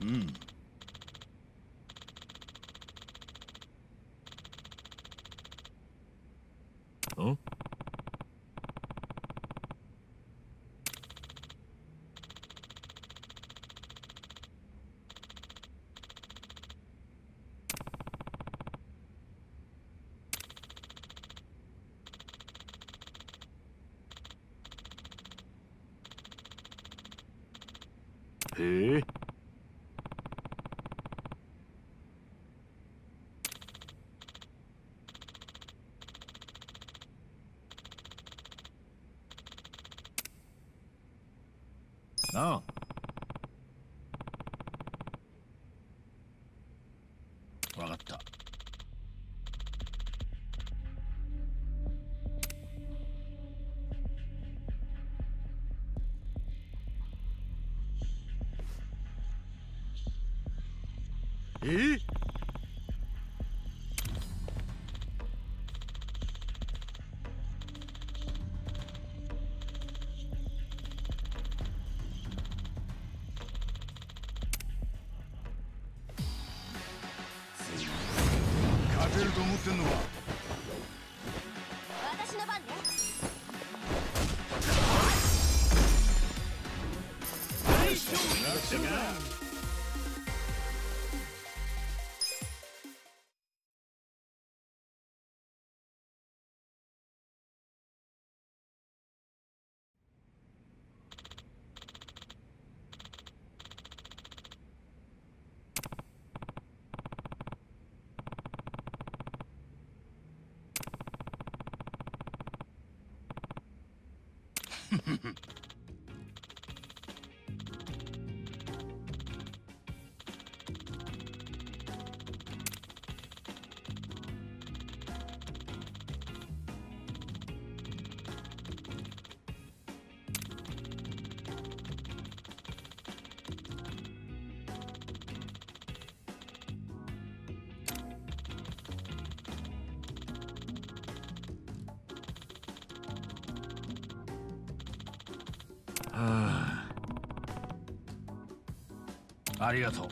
うんへえなあ。わかった。え勝てると思ってんのか？私の番ね。は Hehehehe ありがとう。